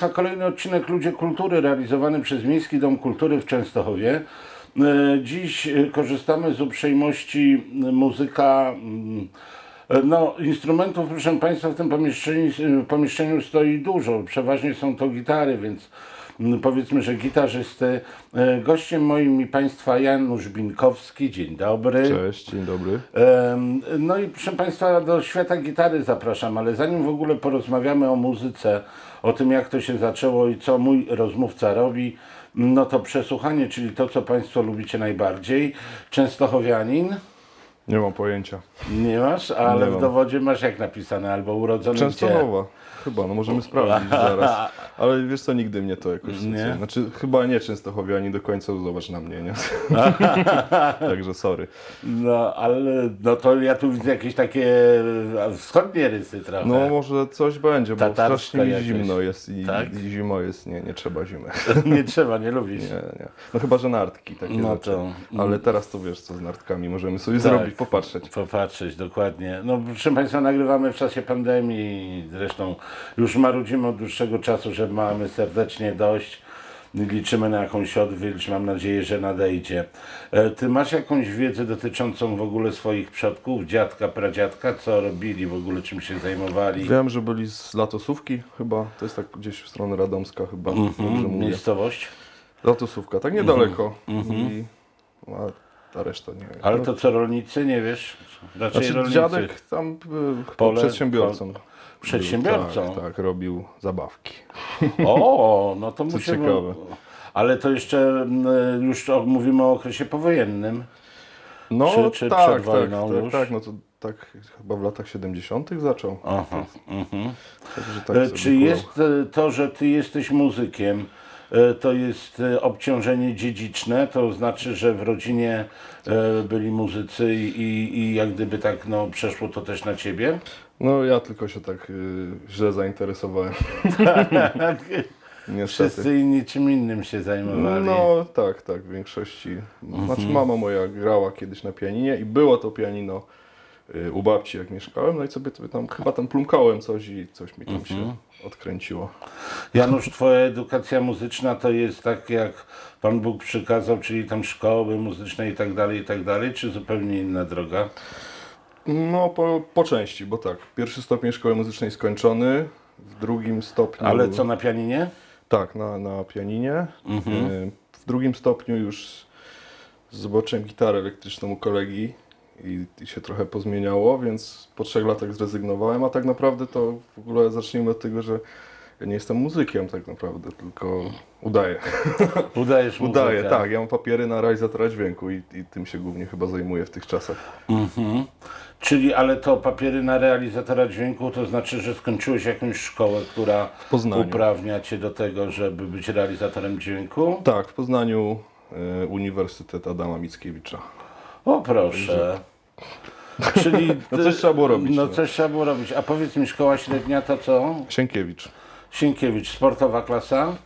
Państwa, kolejny odcinek Ludzie Kultury realizowany przez Miejski Dom Kultury w Częstochowie. E, Dziś e, korzystamy z uprzejmości e, muzyka. mm, No, instrumentów, proszę Państwa, w tym pomieszczeniu, pomieszczeniu stoi dużo. Przeważnie są to gitary, więc mm, powiedzmy, że gitarzysty. Gościem moim i Państwa Janusz Binkowski. Dzień dobry. Cześć, dzień dobry. No i proszę Państwa, do świata gitary zapraszam, ale zanim w ogóle porozmawiamy o muzyce, o tym jak to się zaczęło i co mój rozmówca robi, no to przesłuchanie, czyli to, co Państwo lubicie najbardziej. Częstochowianin, Nie mam pojęcia. nie masz, ale Nie w dowodzie masz jak napisane, albo urodzony? Częstochowa. Chyba, no możemy sprawdzić zaraz. Ale wiesz co, nigdy mnie to jakoś... Nie? Znaczy, chyba nie Częstochowianie do końca, zobacz na mnie, nie? Także sorry. No, ale no to ja tu widzę jakieś takie wschodnie rysy trochę. No może coś będzie, bo Tatarska strasznie mi zimno jest i, Tak? i zimo jest, nie, nie trzeba zimy. nie trzeba, nie lubisz. Nie, nie. No chyba, że nartki takie No rzeczy. to- Ale teraz to wiesz co z nartkami możemy sobie Tak. zrobić, popatrzeć. Popatrzeć, dokładnie. No, proszę Państwa, nagrywamy w czasie pandemii. Zresztą już marudzimy od dłuższego czasu, że mamy serdecznie dość. Liczymy na jakąś odwilż, mam nadzieję, że nadejdzie. E, Ty masz jakąś wiedzę dotyczącą w ogóle swoich przodków, dziadka, pradziadka, co robili w ogóle, czym się zajmowali? Wiem, że byli z latosówki chyba, to jest tak gdzieś w stronę Radomska chyba, Mhm, mówię. miejscowość? Latosówka, tak niedaleko. I, a ta reszta nie. Ale to co, rolnicy, nie wiesz? Raczej znaczy, rolnicy. dziadek tam był Pole- przedsiębiorcą. Przedsiębiorcą? Był, tak, tak, robił zabawki. O, no to musimy... ciekawe. Ale to jeszcze mm, już mówimy o okresie powojennym. No Czy- czy tak, przed wojną tak, już? tak, tak, no to tak chyba w latach 70. zaczął. Aha. mhm. Tak E, Czy jest e, to, że ty jesteś muzykiem, e, to jest e, obciążenie dziedziczne? To znaczy, że w rodzinie e, byli muzycy i, i, jak gdyby tak no, przeszło to też na ciebie? No ja tylko się tak y, źle zainteresowałem. Niestety. Wszyscy inni czym innym się zajmowali. No tak, tak, w większości. Znaczy mama moja grała kiedyś na pianinie i było to pianino u babci jak mieszkałem, no i sobie, sobie tam chyba tam plumkałem coś i coś mi tam się odkręciło. Janusz, twoja edukacja muzyczna to jest tak, jak Pan Bóg przykazał, czyli tam szkoły muzyczne i tak dalej, i tak dalej, czy zupełnie inna droga? No po, po części, bo tak, pierwszy stopień szkoły muzycznej skończony, w drugim stopniu... Ale co na pianinie? Tak, na, na pianinie. Mhm. Y, W drugim stopniu już zobaczyłem gitarę elektryczną u kolegi i, i się trochę pozmieniało, więc po trzech latach zrezygnowałem, a tak naprawdę to w ogóle zacznijmy od tego, że ja nie jestem muzykiem tak naprawdę, tylko udaję. Udajesz muzykę. Udaję, tak. Ja mam papiery na realizatora dźwięku i, i tym się głównie chyba zajmuję w tych czasach. Mhm. Czyli, ale to papiery na realizatora dźwięku, to znaczy, że skończyłeś jakąś szkołę, która uprawnia Cię do tego, żeby być realizatorem dźwięku? Tak, w Poznaniu y, Uniwersytet Adama Mickiewicza. O proszę. Czyli No coś trzeba było robić, No no. coś trzeba było robić. A powiedz mi, szkoła średnia to co? Sienkiewicz. Sienkiewicz, sportowa klasa?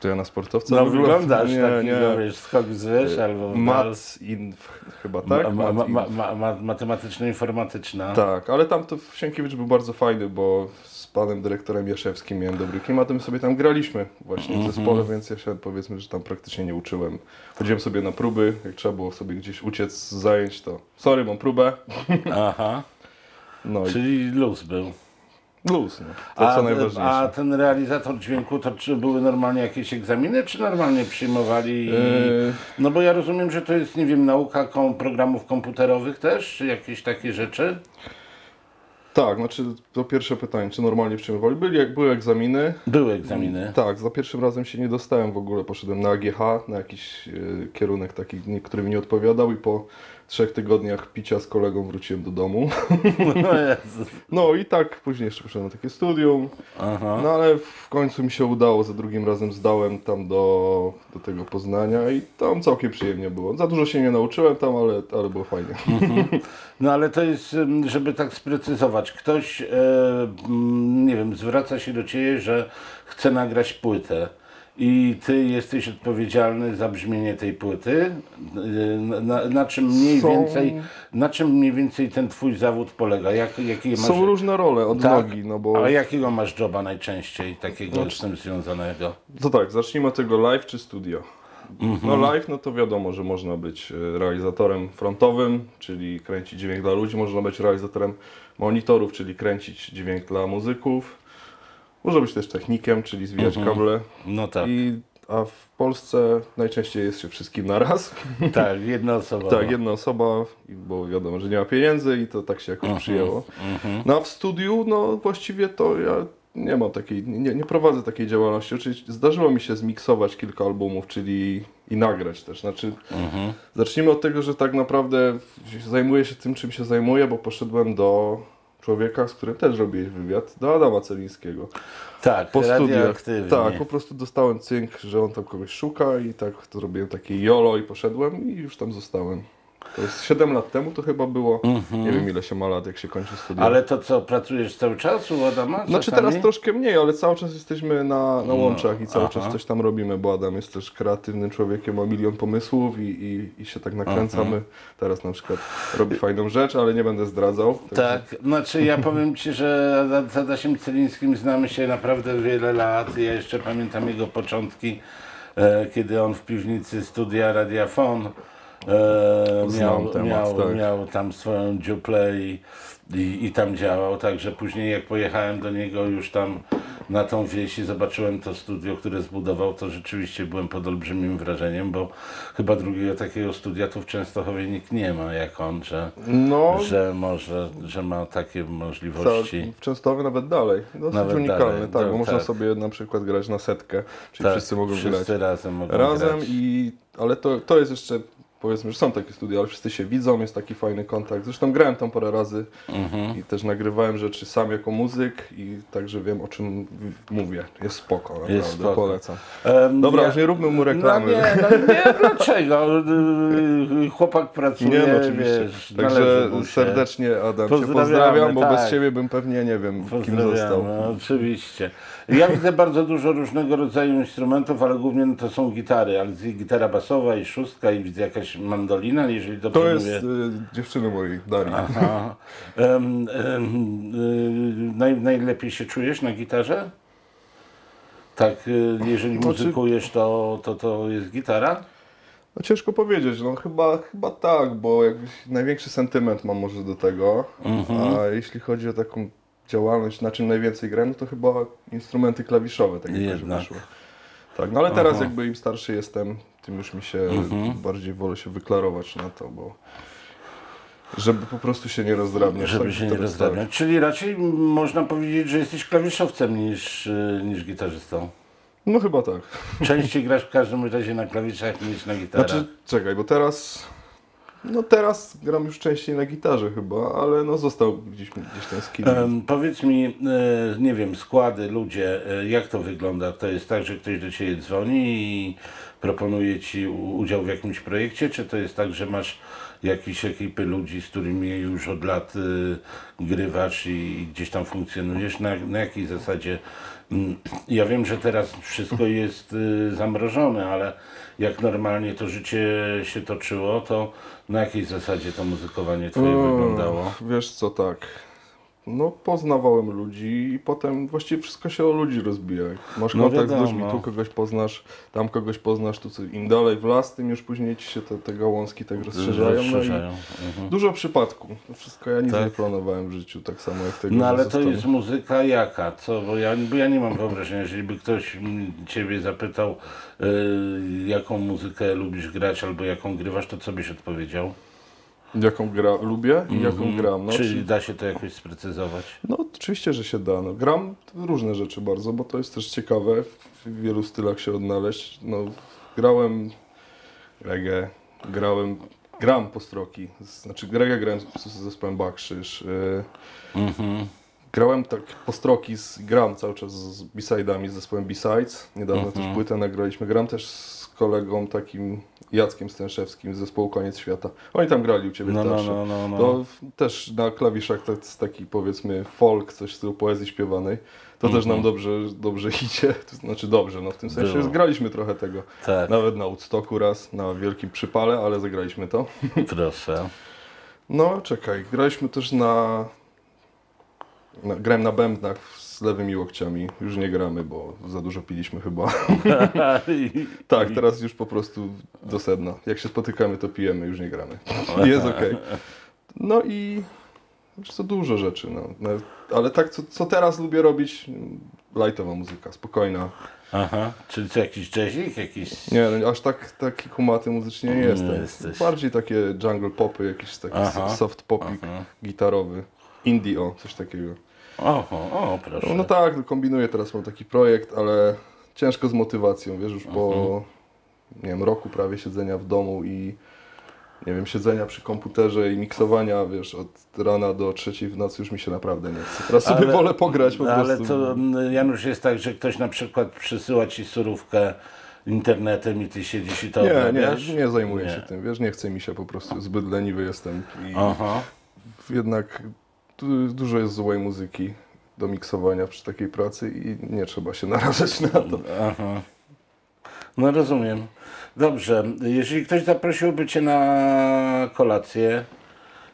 To ja na sportowca No wyglądasz nie, taki, nie. no wiesz, skok z wyż albo. Mat inf, chyba tak? ma, ma, ma, inf. ma, ma, matematyczno-informatyczna. Tak, ale tam to Sienkiewicz był bardzo fajny, bo panem dyrektorem Jaszewskim miałem dobry klimat, my sobie tam graliśmy właśnie w zespole, więc ja się powiedzmy, że tam praktycznie nie uczyłem. Chodziłem sobie na próby, jak trzeba było sobie gdzieś uciec z zajęć, to sorry, mam próbę. Aha, No i czyli luz był. luz, no. to co A, najważniejsze. a ten realizator dźwięku, to czy były normalnie jakieś egzaminy, czy normalnie przyjmowali? Yy, No bo ja rozumiem, że to jest, nie wiem, nauka kom, programów komputerowych też, czy jakieś takie rzeczy? Tak, znaczy to pierwsze pytanie, czy normalnie przyjmowali? Byli, były egzaminy, Były egzaminy. Tak, za pierwszym razem się nie dostałem w ogóle. Poszedłem na AGH, na jakiś e, kierunek taki, który mi nie odpowiadał i po trzech tygodniach picia z kolegą wróciłem do domu. No. No i tak później jeszcze poszedłem na takie studium. Aha. No ale w końcu mi się udało, za drugim razem zdałem tam do, do tego Poznania i tam całkiem przyjemnie było. Za dużo się nie nauczyłem tam, ale, ale było fajnie. No ale to jest, żeby tak sprecyzować, ktoś, e, nie wiem, zwraca się do Ciebie, że chce nagrać płytę i ty jesteś odpowiedzialny za brzmienie tej płyty. Na, na, na czym mniej Są- więcej, na czym mniej więcej ten twój zawód polega? Jak, jakie masz, Są różne role od Tak. nogi, no bo... A jakiego masz joba najczęściej takiego z tym związanego? To tak, zacznijmy od tego live czy studio. Mhm. No live, no to wiadomo, że można być e, realizatorem frontowym, czyli kręcić dźwięk dla ludzi, można być realizatorem monitorów, czyli kręcić dźwięk dla muzyków. Można być też technikiem, czyli zwijać Mhm. kable. No tak, I, a w Polsce najczęściej jest się wszystkim naraz. tak, jedna osoba. tak, jedna osoba, bo wiadomo, że nie ma pieniędzy i to tak się jakoś Mhm. przyjęło. No a w studiu, no właściwie to ja nie mam takiej, nie, nie prowadzę takiej działalności. Oczywiście zdarzyło mi się zmiksować kilka albumów, czyli i nagrać też. Znaczy, Mhm. zacznijmy od tego, że tak naprawdę zajmuję się tym, czym się zajmuję, bo poszedłem do człowieka, z którym też robiłeś wywiad, do Adama Celińskiego. Tak, Po studiach. Tak, po prostu dostałem cynk, że on tam kogoś szuka i tak to robiłem takie jolo i poszedłem i już tam zostałem. To jest 7 lat temu to chyba było. Nie wiem ile się ma lat, jak się kończy studia. Ale to co, pracujesz cały czas u Adama? Znaczy czasami? teraz troszkę mniej, ale cały czas jesteśmy na, na łączach i cały aha. czas coś tam robimy, bo Adam jest też kreatywnym człowiekiem, ma milion pomysłów i, i, i się tak nakręcamy. Teraz na przykład robi fajną rzecz, ale nie będę zdradzał. Tak, znaczy ja powiem Ci, że z Adasiem Celińskim znamy się naprawdę wiele lat. Ja jeszcze pamiętam jego początki, e, kiedy on w piwnicy studia Radiafon e, miał, temat, miał, tak. miał tam swoją dziuplę i, i, i tam działał. Także później jak pojechałem do niego już tam na tą wieś i zobaczyłem to studio, które zbudował, to rzeczywiście byłem pod olbrzymim wrażeniem, bo chyba drugiego takiego studia tu w Częstochowie nikt nie ma jak on, że No, że może, że ma takie możliwości. w Częstochowie nawet dalej. Dosyć Nawet unikalne, dalej, tak, no, bo można tak. sobie na przykład grać na setkę, czyli Tak, wszyscy mogą wszyscy grać razem mogą razem grać. i ale to, to jest jeszcze powiedzmy, że są takie studia, ale wszyscy się widzą, jest taki fajny kontakt. Zresztą grałem tam parę razy Mhm. i też nagrywałem rzeczy sam jako muzyk i także wiem o czym mówię. Jest spoko, naprawdę, spoko. polecam. Em, Dobra, już nie róbmy mu reklamy. No nie, no nie, dlaczego? Y, Chłopak pracuje, Nie, no oczywiście. wiesz, Także serdecznie Adam Cię pozdrawiam, bo tak. bez Ciebie bym pewnie nie wiem kim został. no, oczywiście. Ja widzę bardzo dużo różnego rodzaju instrumentów, ale głównie no, to są gitary, ale jest gitara basowa i szóstka i widzę jakaś mandolina, jeżeli dobrze To jest mówię. y, dziewczyny mojej, Darii. Aha. Y, naj, najlepiej się czujesz na gitarze? Tak, y, jeżeli Znaczy- muzykujesz, to, to, to jest gitara? No ciężko powiedzieć, no chyba, chyba tak, bo jakbyś największy sentyment mam może do tego, a jeśli chodzi o taką działalność, na czym najwięcej gram, no to chyba instrumenty klawiszowe tak Jednak. wyszło. Tak, no ale teraz Aha. jakby im starszy jestem, tym już mi się Mhm. bardziej wolę się wyklarować na to, bo żeby po prostu się nie rozdrabniać. Żeby tak, się nie rozdrabniać. Czyli raczej można powiedzieć, że jesteś klawiszowcem niż, niż gitarzystą. No chyba tak. Częściej grasz w każdym razie na klawiszach niż na gitarach. Znaczy, czekaj, bo teraz. No teraz gram już częściej na gitarze chyba, ale no został gdzieś, gdzieś ten skill. Em, powiedz mi, e, nie wiem, składy, ludzie, e, jak to wygląda? To jest tak, że ktoś do Ciebie dzwoni i proponuje Ci udział w jakimś projekcie, czy to jest tak, że masz jakieś ekipy ludzi, z którymi już od lat y, grywasz i, i gdzieś tam funkcjonujesz? Na, na jakiej zasadzie? Mm, Ja wiem, że teraz wszystko jest y, zamrożone, ale jak normalnie to życie się toczyło, to na jakiej zasadzie to muzykowanie Twoje O, wyglądało? Wiesz co, tak. No poznawałem ludzi i potem właściwie wszystko się o ludzi rozbija. Masz No kontakt z wiadomo. ludźmi, tu kogoś poznasz, tam kogoś poznasz, tu co- im dalej w las, tym już później ci się te, te gałązki tak rozszerzają. No Rozszerzają. Mhm. dużo przypadków. Wszystko ja nic Tak. nie planowałem w życiu, tak samo jak tego. No ale to jest muzyka jaka? Co? Bo ja, bo ja nie mam wyobrażenia, jeżeli by ktoś Ciebie zapytał, y, jaką muzykę lubisz grać albo jaką grywasz, to co byś odpowiedział? Jaką gra lubię i jaką gram. No, Czyli czy- da się to jakoś sprecyzować? No oczywiście, że się da. No, gram różne rzeczy bardzo, bo to jest też ciekawe w wielu stylach się odnaleźć. No, grałem reggae, grałem, gram postroki, znaczy reggae grałem z, zespołem Bakrzyż. y, Mhm. Grałem tak postroki, z, gram cały czas z B-side'ami z zespołem B-sides. Niedawno też płytę nagraliśmy. Gram też z kolegą takim Jackiem Stęszewskim z zespołu Koniec Świata. Oni tam grali u Ciebie No, w no, teatrze. no, no, no. Też na klawiszach to jest taki powiedzmy folk, coś w stylu poezji śpiewanej. To też nam dobrze, dobrze idzie, to znaczy dobrze, no w tym sensie Mhm. Było. zgraliśmy trochę tego. Tak, Nawet na Woodstocku raz, na wielkim przypale, ale zagraliśmy to. proszę. No czekaj, graliśmy też na... grałem na bębnach z lewymi łokciami. Już nie gramy, bo za dużo piliśmy chyba. tak, teraz już po prostu do sedna. Jak się spotykamy, to pijemy, już nie gramy. Jest okej. No i co, dużo rzeczy, no. Ale tak, co, co teraz lubię robić? Lightowa muzyka, spokojna. Aha, czyli co, jakiś jazzik, jakiś... Nie, no, aż tak taki kumaty muzycznie nie jestem. jesteś. Bardziej takie jungle popy, jakiś taki Aha. soft popik Aha. gitarowy. Indie, o, coś takiego. Oho, o, proszę. No, no tak, no, kombinuję teraz, mam taki projekt, ale ciężko z motywacją, wiesz, już po, Mhm. nie wiem, roku prawie siedzenia w domu i nie wiem, siedzenia przy komputerze i miksowania, wiesz, od rana do trzeciej w nocy już mi się naprawdę nie chce. Teraz sobie Ale- wolę pograć po No, ale prostu. to mm, Janusz jest tak, że ktoś na przykład przysyła ci surówkę internetem i ty siedzisz i to Nie, obrabiasz? nie, nie zajmuję Nie. się tym, wiesz, nie chce mi się po prostu, zbyt leniwy jestem i Aha, jednak du- dużo jest złej muzyki do miksowania przy takiej pracy i nie trzeba się narażać na to. aha. No rozumiem. Dobrze, jeżeli ktoś zaprosiłby cię na kolację,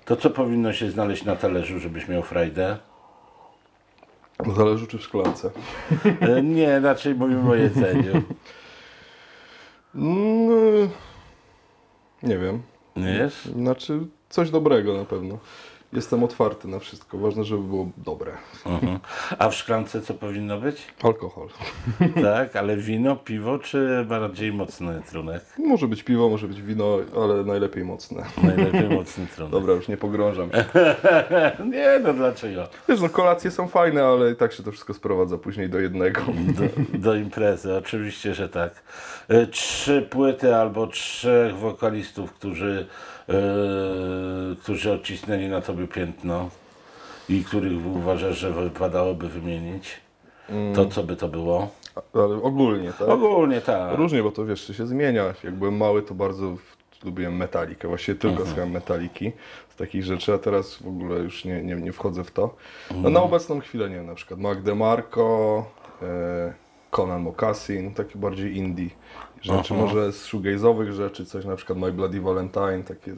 to co powinno się znaleźć na talerzu, żebyś miał frajdę? Zależy czy w szklance. E, Nie, raczej mówimy o jedzeniu. Mm, nie wiem. Nie wiesz? Znaczy, coś dobrego na pewno. Jestem otwarty na wszystko. Ważne, żeby było dobre. Mhm. A w szklance co powinno być? Alkohol. Tak, ale wino, piwo czy bardziej mocny trunek? Może być piwo, może być wino, ale najlepiej mocne. Najlepiej mocny trunek. Dobra, już nie pogrążam się. Nie, no dlaczego? Wiesz, no kolacje są fajne, ale i tak się to wszystko sprowadza później do jednego. Do, do imprezy, oczywiście, że tak. E, Trzy płyty albo trzech wokalistów, którzy, którzy odcisnęli na tobie piętno i których uważasz, że wypadałoby wymienić. To co by to było? Ale ogólnie, tak? Ogólnie tak. Różnie, bo to wiesz, się zmienia. Jak byłem mały, to bardzo lubiłem metalikę. Właściwie tylko słuchałem metaliki z takich rzeczy, a teraz w ogóle już nie, nie, nie wchodzę w to. No, na obecną chwilę nie wiem, na przykład Mac DeMarco, e, Conan Moccasin, takie bardziej indie rzeczy. Aha. Może z shoegaze'owych rzeczy, coś na przykład My Bloody Valentine, takie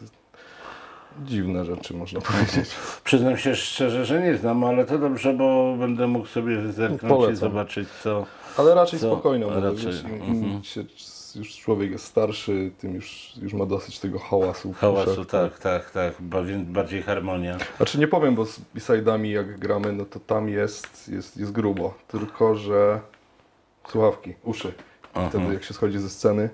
dziwne rzeczy można powiedzieć. Przyznam się szczerze, że nie znam, ale to dobrze, bo będę mógł sobie zerknąć i zobaczyć co. Ale raczej Co? spokojną, bo Raczej, wiesz, im, mhm. się, już człowiek jest starszy, tym już, już ma dosyć tego hałasu. Hałasu, tak, tak, tak. Bardziej, bardziej harmonia. Znaczy nie powiem, bo z B-side'ami jak gramy, no to tam jest, jest, jest grubo. Tylko, że słuchawki, uszy. Aha. Wtedy jak się schodzi ze sceny,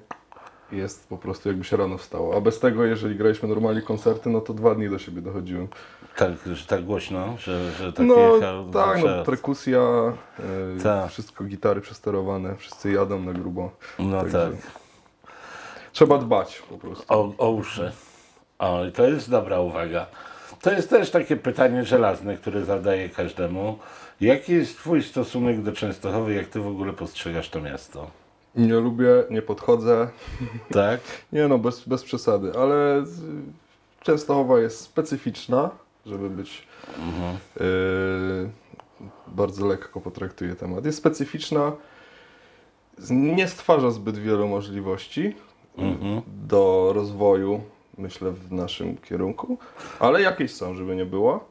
jest po prostu jakby się rano wstało. A bez tego, jeżeli graliśmy normalnie koncerty, no to dwa dni do siebie dochodziłem. Tak, że tak głośno, że, że tak no jechał. tak, no perkusja, e, Tak. wszystko gitary przesterowane, wszyscy jadą na grubo. No Także tak. Trzeba dbać po prostu. O, o uszy. O, to jest dobra uwaga. To jest też takie pytanie żelazne, które zadaję każdemu. Jaki jest Twój stosunek do Częstochowy? Jak Ty w ogóle postrzegasz to miasto? Nie lubię, nie podchodzę. Tak? Nie no, bez, bez przesady, ale Częstochowa jest specyficzna, żeby być yy, bardzo lekko potraktuję temat. Jest specyficzna, nie stwarza zbyt wielu możliwości Mhm. do rozwoju, myślę, w naszym kierunku, ale jakieś są, żeby nie było.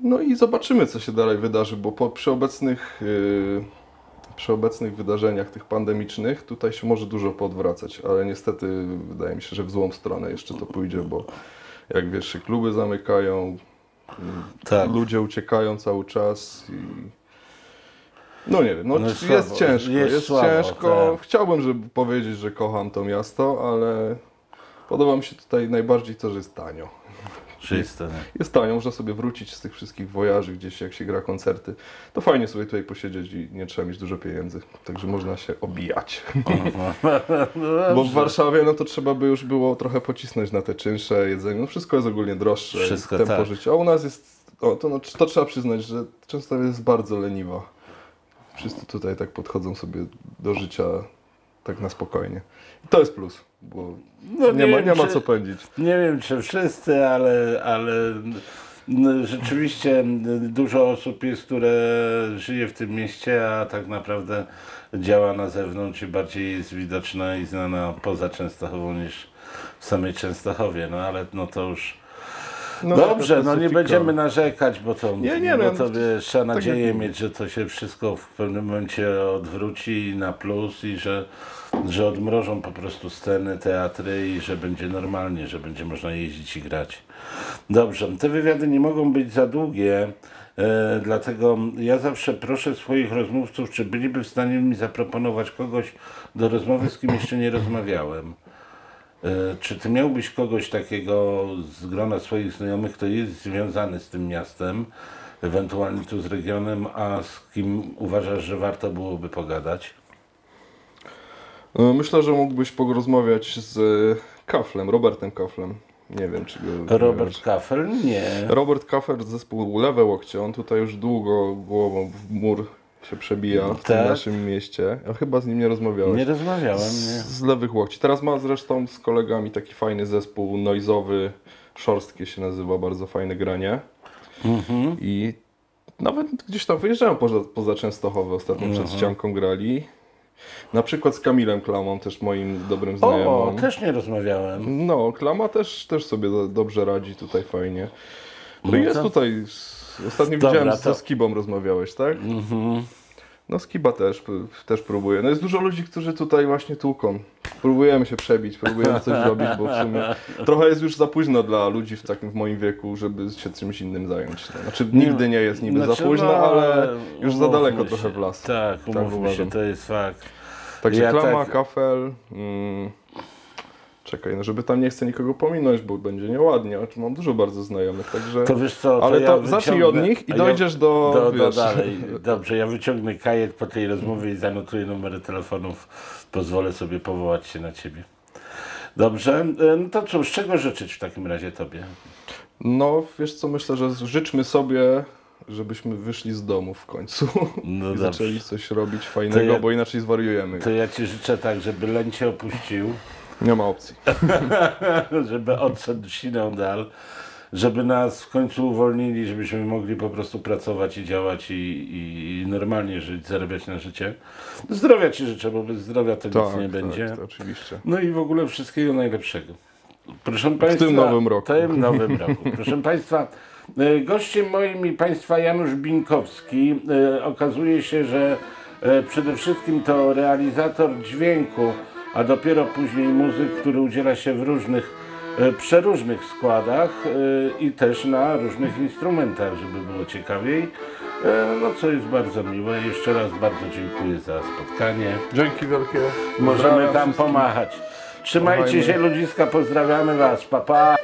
No i zobaczymy, co się dalej wydarzy, bo po, przy obecnych, yy, przy obecnych wydarzeniach tych pandemicznych tutaj się może dużo podwracać, ale niestety wydaje mi się, że w złą stronę jeszcze to pójdzie, bo jak wiesz, kluby zamykają, Tak. ludzie uciekają cały czas i no nie wiem, no, No jest jest, słabo, ciężko, jest jest, słabo, ciężko. tak. Chciałbym, żeby powiedzieć, że kocham to miasto, ale podoba mi się tutaj najbardziej to, że jest tanio. Jest. Jest tanio, można sobie wrócić z tych wszystkich wojaży gdzieś, jak się gra koncerty. To fajnie sobie tutaj posiedzieć i nie trzeba mieć dużo pieniędzy, także można się obijać. No Bo w Warszawie no to trzeba by już było trochę pocisnąć na te czynsze, jedzenie, no wszystko jest ogólnie droższe, Wszystko, tempo tak. życia. A u nas jest, o, to, no, to trzeba przyznać, że często jest bardzo leniwa. Wszyscy tutaj tak podchodzą sobie do życia tak na spokojnie. I to jest plus, bo No nie, ma, wiem, nie ma czy- co pędzić. Nie wiem, czy wszyscy, ale, ale rzeczywiście dużo osób jest, które żyje w tym mieście, a tak naprawdę działa na zewnątrz i bardziej jest widoczna i znana poza Częstochową niż w samej Częstochowie. No ale no to już No, dobrze, no nie będziemy narzekać, bo to, Nie, nie, bo no, to wiesz, trzeba tak nadzieję jak- mieć, że to się wszystko w pewnym momencie odwróci na plus i że, że odmrożą po prostu sceny, teatry i że będzie normalnie, że będzie można jeździć i grać. Dobrze, te wywiady nie mogą być za długie, e, dlatego ja zawsze proszę swoich rozmówców, czy byliby w stanie mi zaproponować kogoś do rozmowy, z kim jeszcze nie rozmawiałem. E, Czy ty miałbyś kogoś takiego z grona swoich znajomych, kto jest związany z tym miastem, ewentualnie tu z regionem, a z kim uważasz, że warto byłoby pogadać? E, Myślę, że mógłbyś porozmawiać z e, Kaflem, Robertem Kaflem. Nie wiem, czy go Robert. Kaffel? Nie. Robert Kaffer z zespołu Lewe Łokcie, on tutaj już długo głową w mur się przebija w tym Tak? naszym mieście. Ja chyba z nim nie rozmawiałeś. Nie rozmawiałem, z, nie. z Lewych Łokci. Teraz ma zresztą z kolegami taki fajny zespół noizowy, szorstkie się nazywa, bardzo fajne granie. Mhm. I nawet gdzieś tam wyjeżdżałem poza, poza Częstochowę, ostatnio Mhm. przed ścianką grali. Na przykład z Kamilem Klamą, też moim dobrym O, znajomym. też nie rozmawiałem. No, Klama też, też sobie do- dobrze radzi tutaj fajnie. No, No jest tutaj. Ostatnio Dobra, widziałem, to- ze Skibą rozmawiałeś, tak? Mhm. No Skiba też, też próbuje. No jest dużo ludzi, którzy tutaj właśnie tłuką. Próbujemy się przebić, próbujemy coś robić, bo w sumie trochę jest już za późno dla ludzi w takim w moim wieku, żeby się czymś innym zająć. No, Znaczy nigdy nie jest niby Znaczy, za późno, no, ale już za daleko się. trochę w las. Tak, umówmy się, uważam. to jest fakt. Także Ja Klama, tak- Kafel. Mm, czekaj, no żeby tam nie chcę nikogo pominąć, bo będzie nieładnie. Mam dużo bardzo znajomych, także... To wiesz co, to Ale ja to zacznij od nich i dojdziesz do, do, do wiesz, dalej. Dobrze, ja wyciągnę kajet po tej rozmowie i zanotuję numery telefonów. Pozwolę sobie powołać się na ciebie. Dobrze, e, no to cóż, czego życzyć w takim razie tobie? No, wiesz co, myślę, że życzmy sobie, żebyśmy wyszli z domu w końcu No i zaczęli coś robić fajnego, ja- bo inaczej zwariujemy. To ja ci życzę tak, żeby leń cię opuścił, Nie ma opcji. żeby odszedł siną dal, żeby nas w końcu uwolnili, żebyśmy mogli po prostu pracować i działać i, i, i normalnie żyć, zarabiać na życie. Zdrowia ci życzę, bo bez zdrowia to nic nie będzie. Tak, oczywiście. No i w ogóle wszystkiego najlepszego. Proszę Państwa, tym nowym roku. W tym nowym roku. Proszę Państwa, e, gościem moim i Państwa Janusz Binkowski. E, Okazuje się, że e, przede wszystkim to realizator dźwięku, a dopiero później muzyk, który udziela się w różnych, e, przeróżnych składach e, i też na różnych instrumentach, żeby było ciekawiej. E, No co jest bardzo miłe. Jeszcze raz bardzo dziękuję za spotkanie. Dzięki wielkie. Możemy tam pomachać. Trzymajcie się ludziska, pozdrawiamy Was. Pa, pa.